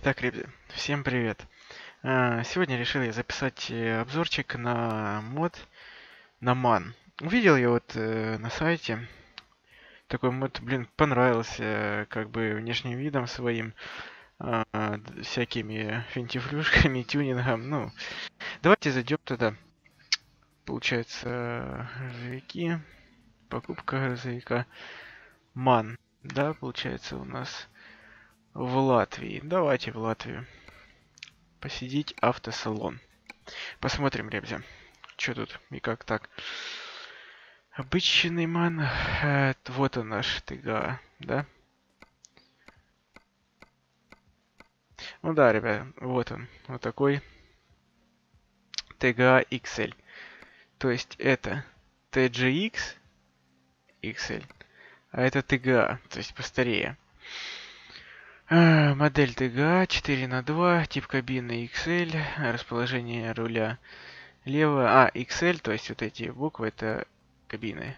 Итак, ребят, всем привет. А, Сегодня решил я записать э, обзорчик на мод на ман. Увидел я вот э, на сайте. Такой мод, блин, понравился, как бы внешним видом своим, а, всякими финтифлюшками, тюнингом. Ну, давайте зайдем туда. Получается, грузовики, покупка грузовика. Ман, да, получается у нас в Латвии. Давайте в Латвию. Посидеть автосалон. Посмотрим, ребзя. Что тут и как так. Обычный ман. э, вот наш ТГА, да? Ну да, ребят, вот он. Вот такой TGA XL. То есть это TGX XL, а это TGA, то есть постарее. А, Модель TGA 4 на 2 тип кабины XL, расположение руля лево. А, XL, то есть вот эти буквы, это кабины.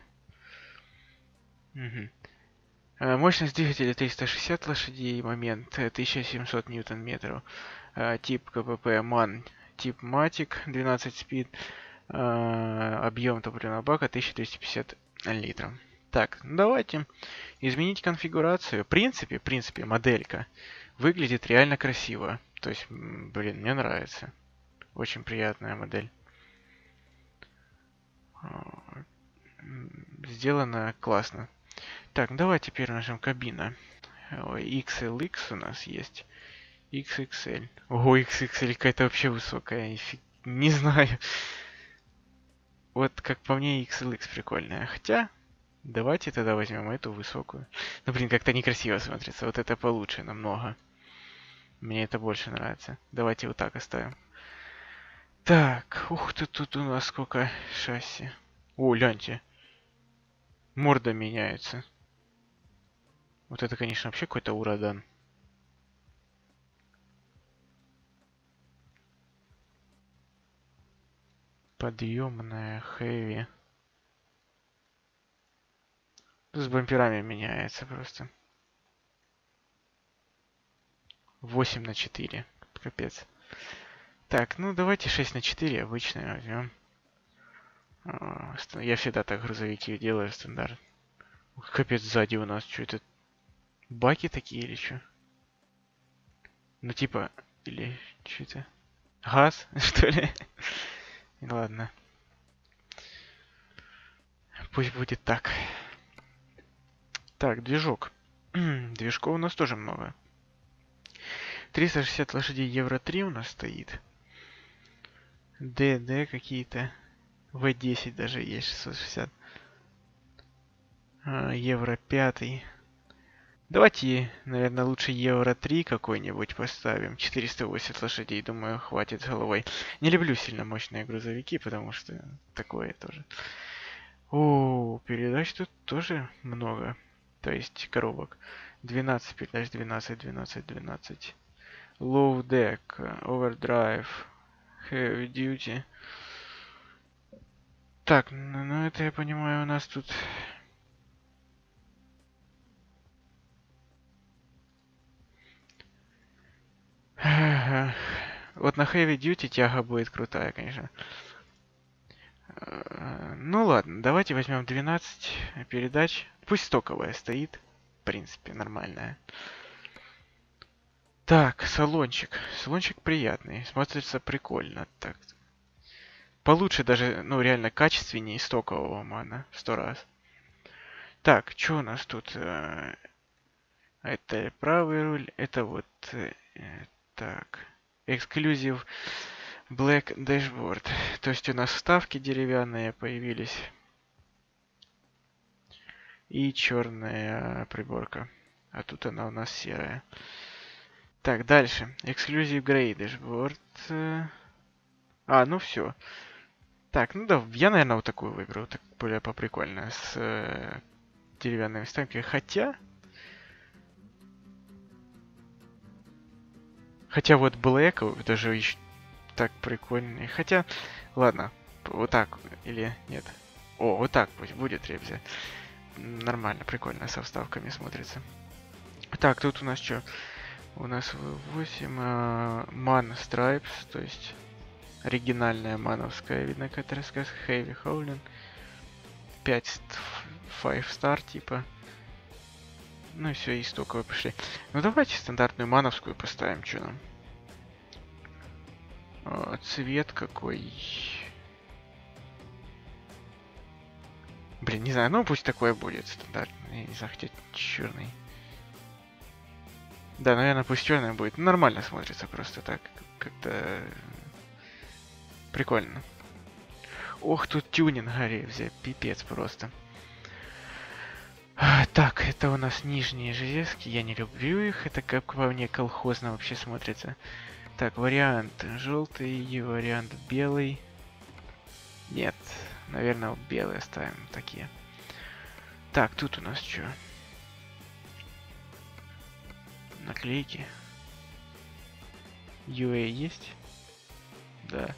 А, Мощность двигателя 360 лошадей, момент э, 1700 ньютон-метров. А, Тип КПП MAN, тип Matic 12 спид. Объем топливного бака 1250 литров. Так, ну давайте изменить конфигурацию. В принципе, в принципе, моделька выглядит реально красиво. То есть, блин, мне нравится. Очень приятная модель. А, Сделано классно. Так, ну давай теперь нажмем кабина. Ой, XLX у нас есть. XXL. Ого, XXL какая-то вообще высокая. Не знаю. Вот как по мне XLX прикольная. Хотя, давайте тогда возьмем эту высокую. Ну, блин, как-то некрасиво смотрится. Вот это получше намного. Мне это больше нравится. Давайте вот так оставим. Так, ух ты, тут у нас сколько шасси. О, гляньте. Морда меняется. Вот это, конечно, вообще какой-то ураган. Подъемная, хэви. С бамперами меняется просто. 8 на 4. Капец. Так, ну давайте 6 на 4 обычное возьмем. А, Я всегда так грузовики делаю стандарт. Капец, сзади у нас что это? Баки такие или что? Ну типа, или что это? Газ, что ли? Ладно. Пусть будет так. Так, движок. Движков у нас тоже много. 360 лошадей Евро 3 у нас стоит. ДД какие-то. В10 даже есть 660. А, Евро 5. Давайте, наверное, лучше Евро 3 какой-нибудь поставим. 480 лошадей, думаю, хватит головой. Не люблю сильно мощные грузовики, потому что такое тоже. О, передач тут тоже много. То есть коробок. 12 передач, 12, 12, 12. Low deck, overdrive, heavy duty. Так, ну, ну это я понимаю, у нас тут... Вот на heavy duty тяга будет крутая, конечно. Э, Ну ладно, давайте возьмем 12 передач. Пусть стоковая стоит. В принципе, нормальная. Так, салончик. Салончик приятный. Смотрится прикольно. Так. Получше даже, ну, реально качественнее стокового мана. В сто раз. Так, что у нас тут? Э, Это правый руль. Это вот... э, Так. Эксклюзив Black Dashboard. То есть у нас вставки деревянные появились. И черная приборка. А тут она у нас серая. Так, дальше. Exclusive Grey Dashboard. А, ну все. Так, ну да, я, наверное, вот такую выберу. Так более поприкольно. С э, деревянными вставками. Хотя... Хотя вот Black даже еще так прикольный. Хотя, ладно, вот так или нет. О, вот так пусть будет ребзя. Нормально, прикольно, со вставками смотрится. Так, тут у нас что? У нас 8 uh, Man Stripes, то есть оригинальная мановская, видно, какая-то рассказ. Heavy Howling. 5 5 star типа. Ну и все, и столько пошли. Ну давайте стандартную мановскую поставим, что нам. А, цвет какой. Блин, не знаю, ну пусть такое будет стандартный. Не знаю, хотя черный. Да, наверное, пусть черный будет. Нормально смотрится просто так. Как-то прикольно. Ох, тут тюнинг взять, пипец просто. Так, это у нас нижние железки, я не люблю их, это как по мне колхозно вообще смотрится. Так, вариант желтый, вариант белый. Нет, наверное, белые оставим такие. Так, тут у нас что? Наклейки. UA есть? Да.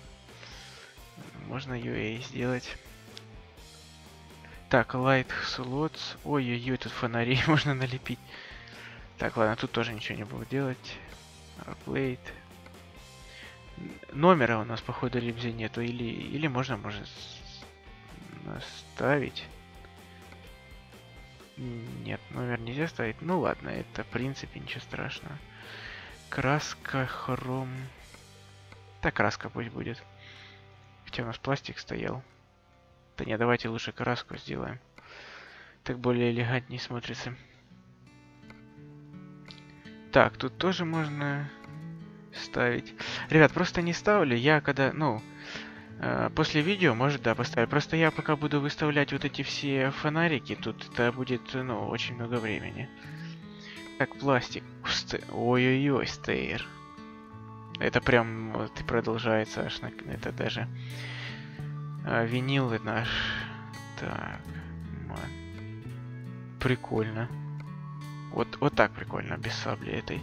Можно UA сделать. Так, Light Slots. Ой-ой-ой, тут фонари можно налепить. Так, ладно, тут тоже ничего не буду делать. Plate. Номера у нас, походу, либо нету. Или, или можно, может, ставить. Нет, номер нельзя ставить. Ну ладно, это в принципе ничего страшного. Краска, хром. Так, краска пусть будет. Хотя у нас пластик стоял. Да не, давайте лучше краску сделаем. Так более элегантнее смотрится. Так, тут тоже можно ставить. Ребят, просто не ставлю. Я когда, ну, э, после видео, может, да, поставить. Просто я пока буду выставлять вот эти все фонарики, тут это будет, ну, очень много времени. Так, пластик. Ой-ой-ой, стейр. Это прям вот продолжается аж на... Это даже... А, винил наш. Так. Прикольно. Вот, вот так прикольно, без сабли этой.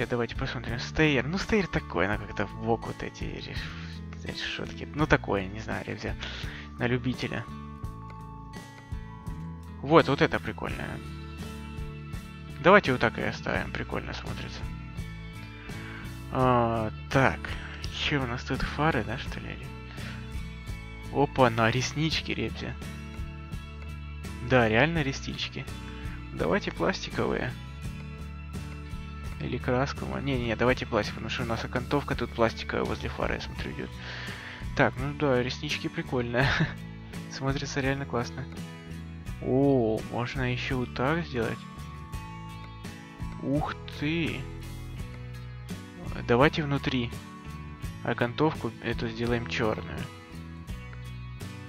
Хотя давайте посмотрим. Стейр. Ну, стейр такой, она как-то в бок вот эти решетки. Ну, такое, не знаю, ребят. На любителя. Вот, вот это прикольно. Давайте вот так и оставим. Прикольно смотрится. А, так. Че у нас тут фары, да, что ли? Опа, на реснички, ребята. Да, реально реснички. Давайте пластиковые. Или краску. Не-не, давайте пластик, потому что у нас окантовка тут пластиковая возле фары, я смотрю, идет. Так, ну да, реснички прикольные. Смотрится реально классно. О, можно еще вот так сделать. Ух ты. Давайте внутри. Окантовку эту сделаем черную.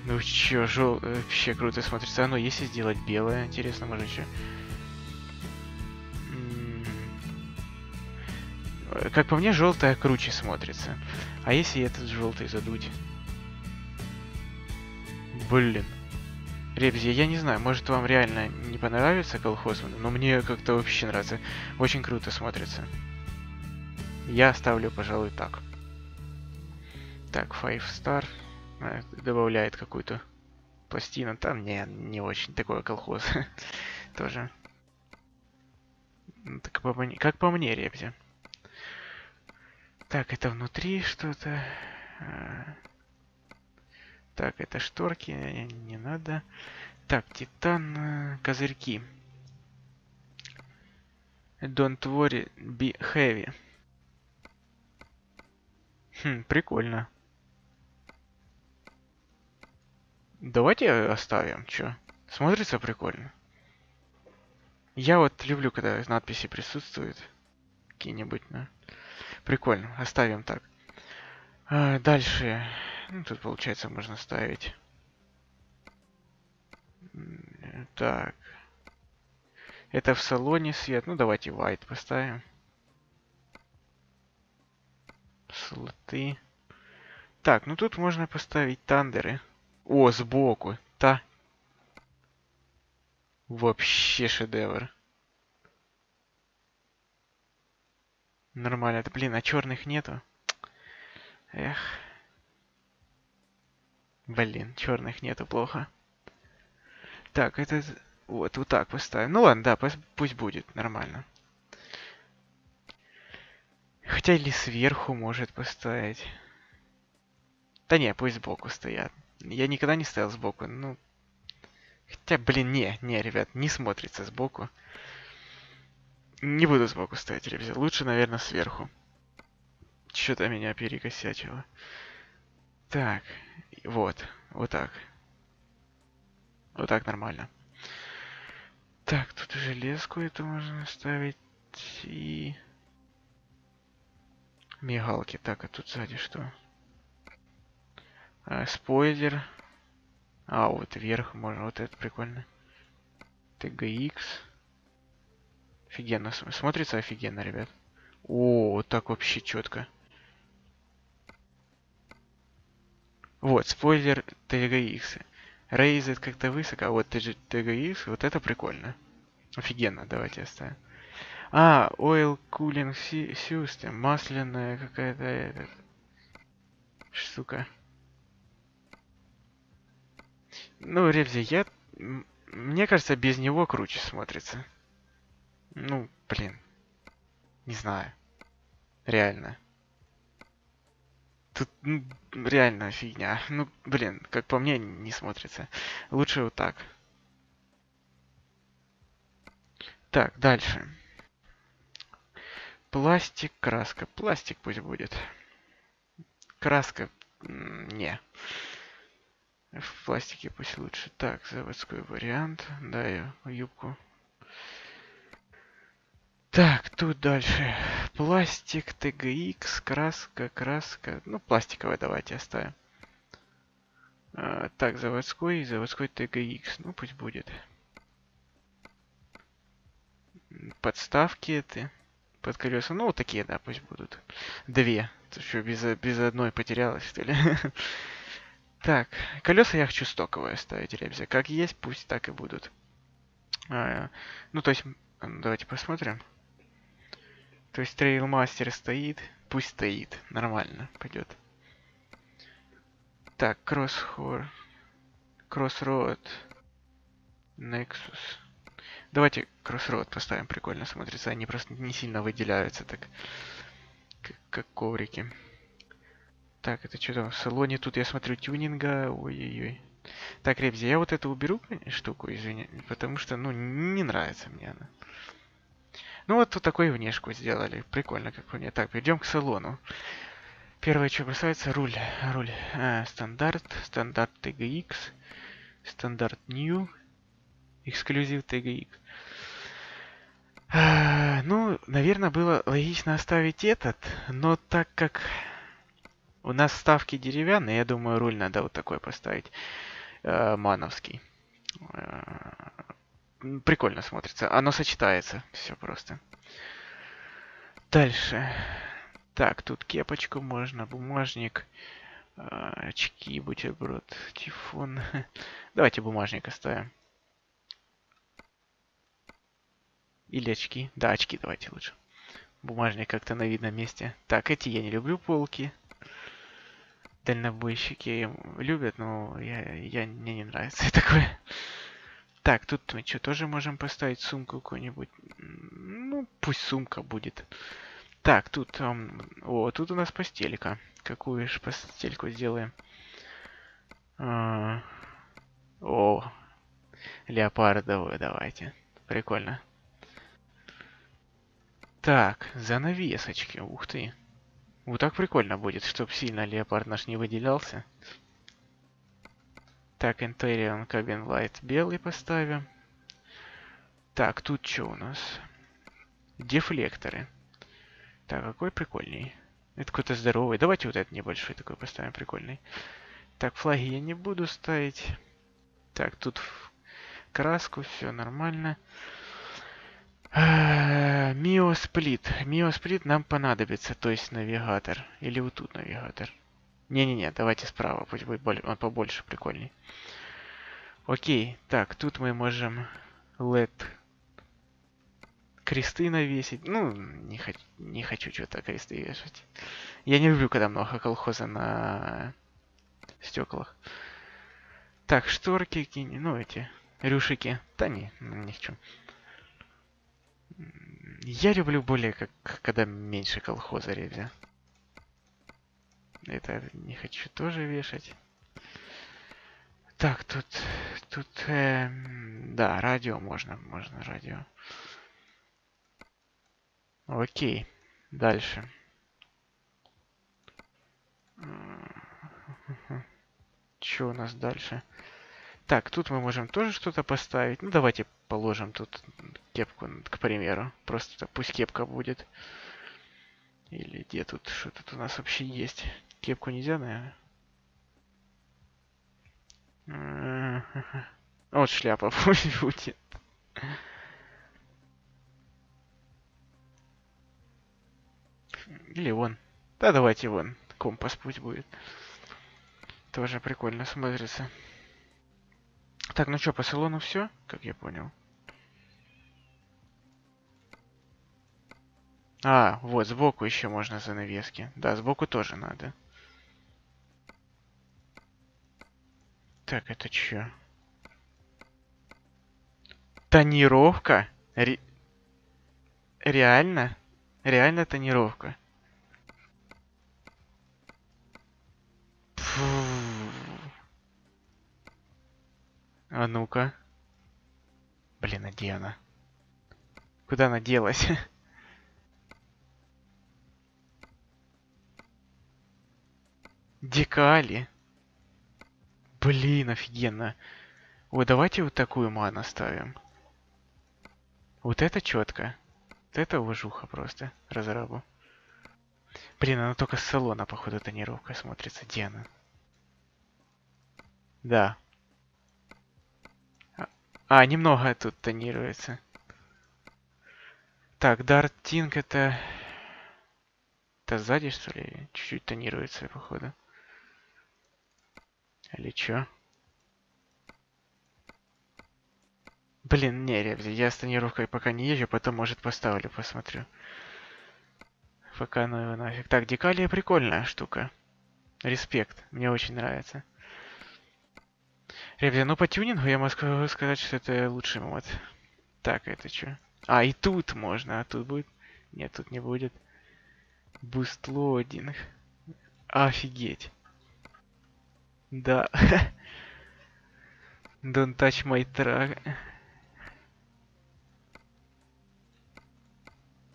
Ну чё, жел... вообще круто смотрится. А ну, если сделать белое, интересно, может еще. Как по мне, желтая круче смотрится. А если этот желтый задуть? Блин. Ребзи, я не знаю, может вам реально не понравится колхоз, но мне как-то вообще нравится. Очень круто смотрится. Я ставлю, пожалуй, так. Так, Five Star. А, добавляет какую-то пластину. Там не, не очень такой колхоз. Тоже. Ну, как по мне, ребзи. Так, это внутри что-то. А. Так, это шторки, не надо. Так, титан, э, козырьки. Don't worry, be heavy. Хм, прикольно. Давайте оставим, чё? Смотрится прикольно. Я вот люблю, когда надписи присутствуют. Какие-нибудь, да. Прикольно, оставим так. А, дальше. Ну, тут, получается, можно ставить. Так. Это в салоне свет. Ну, давайте white поставим. Слоты. Так, ну тут можно поставить тандеры. О, сбоку. Та. Вообще шедевр. Нормально. Это, блин, а черных нету? Эх. Блин, черных нету, плохо. Так, это... Вот, вот так поставим. Ну ладно, да, пусть будет, нормально. хотя или сверху может поставить. Да не, пусть сбоку стоят. Я никогда не стоял сбоку, ну... Хотя, блин, не, не, ребят, не смотрится сбоку. Не буду сбоку стоять, ребят. Лучше, наверное, сверху. Что-то меня перекосячило. Так, вот, вот так. Вот так нормально. Так, тут железку это можно ставить и... Мигалки. Так, а тут сзади что? А, спойлер. А, вот вверх можно. Вот это прикольно. TGX. Офигенно. Смотрится офигенно, ребят. О, так вообще четко. Вот, спойлер TGX. Raised как-то высоко, а вот TGX, вот это прикольно. Офигенно, давайте оставим. А, Oil Cooling System, масляная какая-то эта штука. Ну, Ревзи, я... Мне кажется, без него круче смотрится. Ну, блин. Не знаю. Реально. Тут ну, реально фигня. Ну, блин, как по мне, не смотрится. Лучше вот так. Так, дальше. Пластик, краска. Пластик пусть будет. Краска, не. В пластике пусть лучше. Так, заводской вариант. Да, юбку. Так, тут дальше. Пластик, TGX, краска, краска. Ну, пластиковая давайте оставим. А, так, заводской, заводской TGX. Ну, пусть будет. Подставки это под колеса. Ну, вот такие, да, пусть будут. Две. Ты что, без, без одной потерялась, что ли? так, колеса я хочу стоковые ставить, ребзя. Как есть, пусть так и будут. А, ну, то есть, давайте посмотрим. То есть Трейлмастер стоит, пусть стоит, нормально, пойдет. Так, Кроссхор, Кроссроад, Nexus. Давайте Crossroad поставим, прикольно смотрится. Они просто не сильно выделяются так, как, как коврики. Так, это что там в салоне? Тут я смотрю тюнинга. Ой-ой-ой. Так, Ребзи, я вот эту уберу штуку, извини, потому что, ну, не нравится мне она. Ну вот тут такую внешку сделали. Прикольно, как по мне. Так, перейдем к салону. Первое, что касается руль. Руль. А, стандарт. Стандарт TGX. Стандарт New. Эксклюзив TGX. А, ну, наверное, было логично оставить этот, но так как у нас ставки деревянные, я думаю, руль надо вот такой поставить. Э, мановский. Э, прикольно смотрится. Оно сочетается. Все просто. Дальше. Так, тут кепочку можно, бумажник, э, очки, бутерброд, тифон. Давайте бумажник оставим. Или очки. Да, очки давайте лучше. Бумажник как-то на видном месте. Так, эти я не люблю полки. Дальнобойщики любят, но я, я, мне не нравится такое. Так, тут мы что, тоже можем поставить сумку какую-нибудь? Ну, пусть сумка будет. Так, тут... Um, о, тут у нас постелька. Какую же постельку сделаем? А, о, леопардовую давайте. Прикольно. Так, занавесочки. Ух ты. Вот так прикольно будет, чтобы сильно леопард наш не выделялся. Так, Interior Cabin Light белый поставим. Так, тут что у нас? Дефлекторы. Так, какой прикольный. Это какой-то здоровый. Давайте вот этот небольшой такой поставим, прикольный. Так, флаги я не буду ставить. Так, тут краску, все нормально. Мио сплит. Мио сплит нам понадобится, то есть навигатор. Или вот тут навигатор. Не-не-не, давайте справа, пусть будет более, он побольше, прикольней. Окей, так, тут мы можем LED кресты навесить. Ну, не, хочу, не хочу что-то кресты вешать. Я не люблю, когда много колхоза на стеклах. Так, шторки какие ну эти, рюшики. Да не, в чем. Я люблю более, как когда меньше колхоза ребя. Это не хочу тоже вешать. Так, тут, тут, э, да, радио можно, можно радио. Окей, дальше. Что у нас дальше? Так, тут мы можем тоже что-то поставить. Ну, давайте положим тут кепку, к примеру. Просто пусть кепка будет. Или где тут, что тут у нас вообще есть? Кепку нельзя, наверное? Вот шляпа пусть будет. Или вон. Да, давайте вон. Компас пусть будет. Тоже прикольно смотрится. Так, ну что, по салону все, как я понял. А, вот, сбоку еще можно занавески. Да, сбоку тоже надо. Так, это что? Тонировка? Ре... Реально? Реально тонировка. Фу. А ну-ка. Блин, а где она? Куда она делась? Декали. Блин, офигенно. Вот давайте вот такую ману ставим. Вот это четко. Вот это уважуха просто разрабу. Блин, она только с салона, походу, тонировка смотрится. Где она? Да. А, а немного тут тонируется. Так, Дартинг это... Это сзади, что ли? Чуть-чуть тонируется, походу. Или чё? Блин, не, ребят, я с тонировкой пока не езжу, потом, может, поставлю, посмотрю. Пока ну его нафиг. Так, декалия прикольная штука. Респект, мне очень нравится. Ребят, ну по тюнингу я могу сказать, что это лучший мод. Так, это что? А, и тут можно, а тут будет? Нет, тут не будет. Boost loading. Офигеть. Да. Don't touch my truck.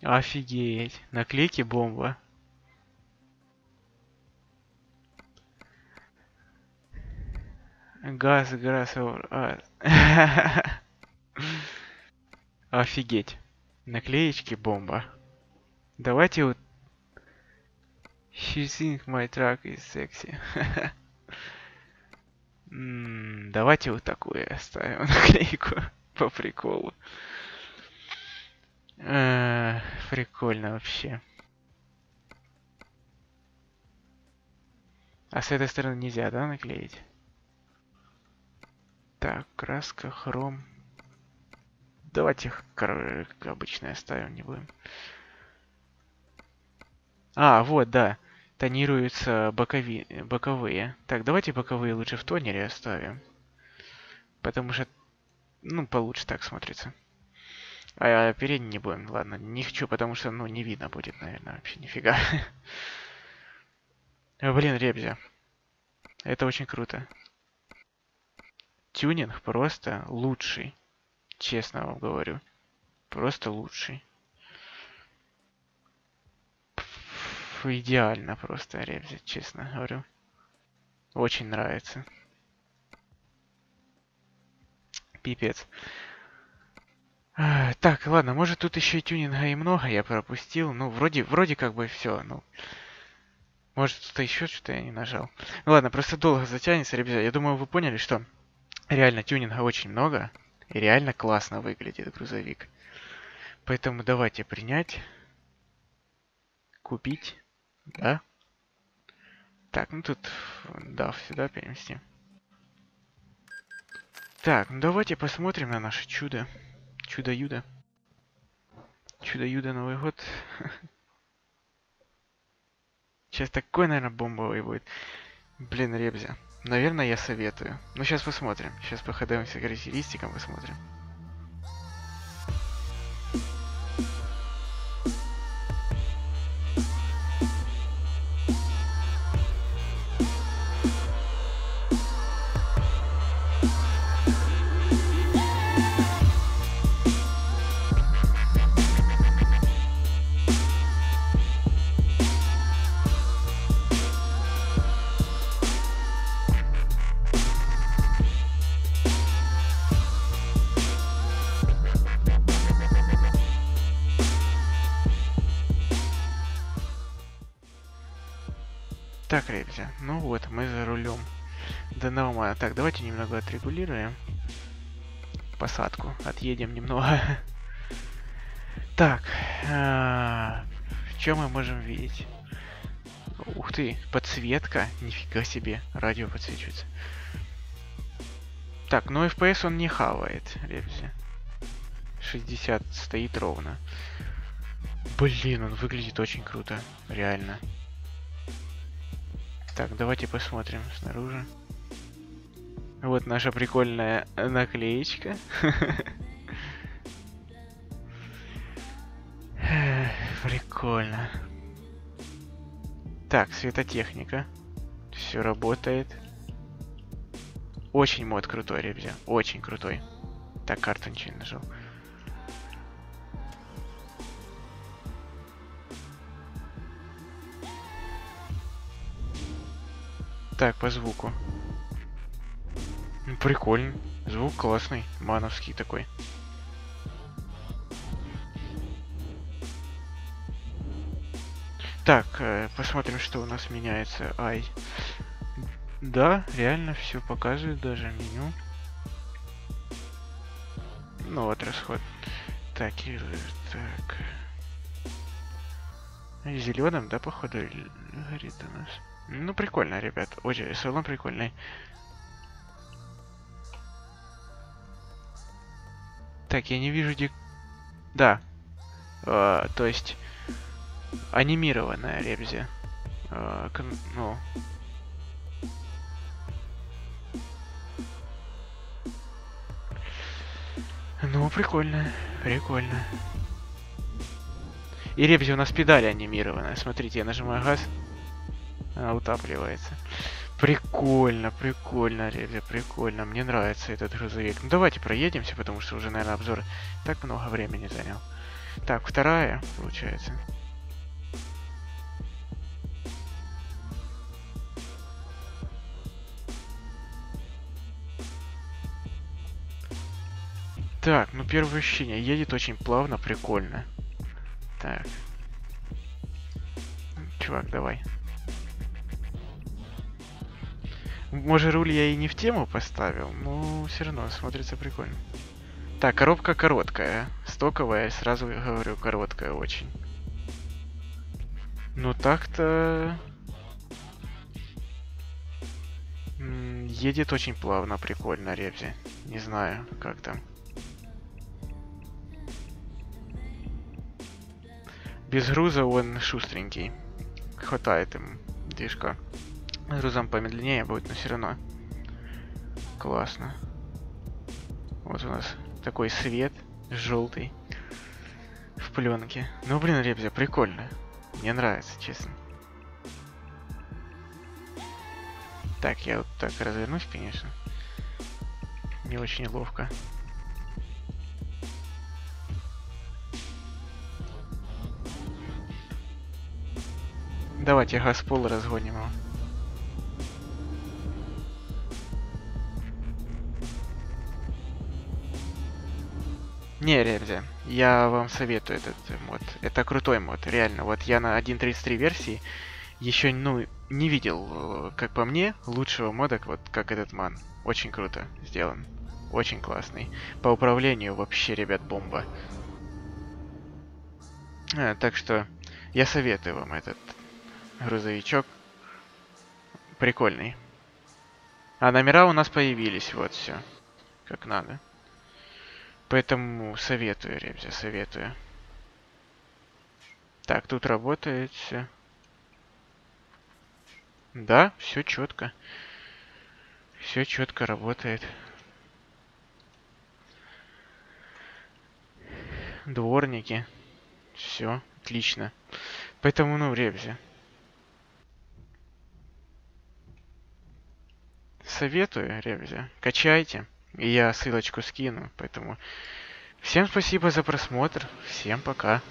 Офигеть. Наклейки бомба. Газ, газ, а. Офигеть. Наклеечки бомба. Давайте вот... She think my truck is sexy. Давайте вот такую оставим наклейку по приколу. А, прикольно вообще. А с этой стороны нельзя, да, наклеить? Так, краска, хром. Давайте как обычно оставим, не будем. А, вот, да тонируются бокови... боковые. Так, давайте боковые лучше в тонере оставим. Потому что, ну, получше так смотрится. А, а передний не будем, ладно, не хочу, потому что, ну, не видно будет, наверное, вообще нифига. Блин, ребзя. Это очень круто. Тюнинг просто лучший. Честно вам говорю. Просто лучший. Идеально просто ребзит, честно говорю. Очень нравится. Пипец. А, так, ладно, может тут еще и тюнинга и много я пропустил. Ну, вроде, вроде как бы все. Ну, может тут еще что-то я не нажал. Ну ладно, просто долго затянется, ребята. Я думаю, вы поняли, что реально тюнинга очень много. И реально классно выглядит грузовик. Поэтому давайте принять. Купить. Да? Так, ну тут, да, сюда перенести. Так, ну давайте посмотрим на наше чудо. Чудо-юдо. Чудо-юдо Новый год. Сейчас такой, наверное, бомбовый будет. Блин, Ребзя. Наверное, я советую. Ну, сейчас посмотрим. Сейчас походаемся характеристикам, посмотрим. Так, ребята, ну вот, мы за рулем до нормально. Так, давайте немного отрегулируем посадку. Отъедем немного. Так, а, что мы можем видеть? Ух ты, подсветка. Нифига себе, радио подсвечивается. Так, ну FPS он не хавает, ребята. 60 стоит ровно. Блин, он выглядит очень круто, реально. Так, давайте посмотрим снаружи. Вот наша прикольная наклеечка. Прикольно. Так, светотехника. Все работает. Очень мод крутой, ребят. Очень крутой. Так, карту ничего не нажал. Так, по звуку. Прикольно. Звук классный, мановский такой. Так, э, посмотрим, что у нас меняется. Ай. Да, реально все показывает, даже меню. Ну вот расход. Так, и так. Зеленым, да, походу, горит у нас. Ну, прикольно, ребят. Очень, салон прикольный. Так, я не вижу где... Да. Э, то есть... Анимированная ребзи. Э. Ну... Ну, прикольно. Прикольно. И ребзи у нас педали анимированная. Смотрите, я нажимаю газ. Она утапливается. Прикольно, прикольно, ребят, прикольно. Мне нравится этот грузовик. Ну давайте проедемся, потому что уже, наверное, обзор так много времени занял. Так, вторая, получается. Так, ну первое ощущение. Едет очень плавно, прикольно. Так. Чувак, давай. Может, руль я и не в тему поставил, но все равно смотрится прикольно. Так, коробка короткая. Стоковая, сразу говорю, короткая очень. Ну так-то... Едет очень плавно, прикольно, Ребзи. Не знаю, как там. Без груза он шустренький. Хватает им движка. Грузом помедленнее будет, но все равно. Классно. Вот у нас такой свет желтый в пленке. Ну, блин, ребзя, прикольно. Мне нравится, честно. Так, я вот так развернусь, конечно. Не очень ловко. Давайте газ пол разгоним его. Не, реально, я вам советую этот мод. Это крутой мод, реально. Вот я на 1.33 версии еще, ну, не видел, как по мне, лучшего мода, вот как этот ман. Очень круто сделан. Очень классный. По управлению вообще, ребят, бомба. А, так что я советую вам этот грузовичок. Прикольный. А номера у нас появились, вот все. Как надо. Поэтому советую, ребята, советую. Так, тут работает все. Да, все четко. Все четко работает. Дворники. Все, отлично. Поэтому, ну, ребзи. Советую, ребзи. Качайте. Я ссылочку скину, поэтому... Всем спасибо за просмотр. Всем пока.